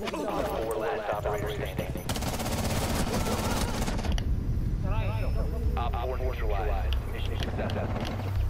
Four last operator standing. Op 4 neutralized. Mission successful.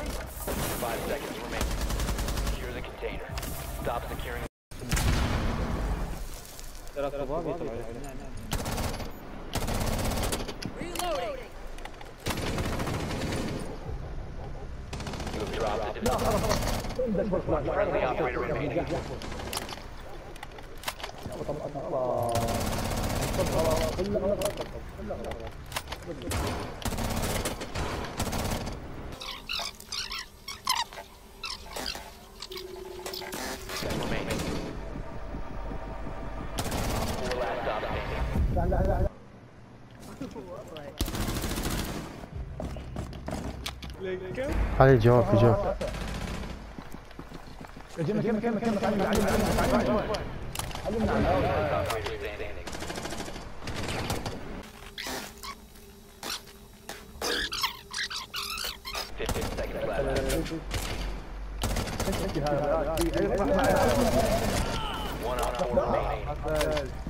Five seconds remain. Secure the container. Stop securing. Reloading. You have dropped the device. No. Friendly operator remaining. الله عليه جواب في جواب كمل كمل كمل كمل علمنا علمنا علمنا One on four remaining.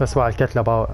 بس وع الكتلة باوع